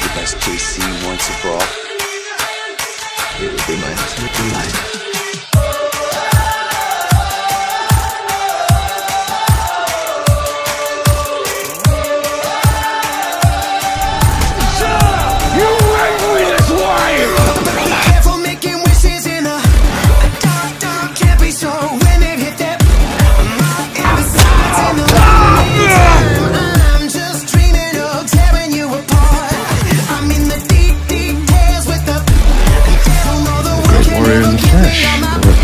the best JC once and for all? It would be my ultimate delight. finish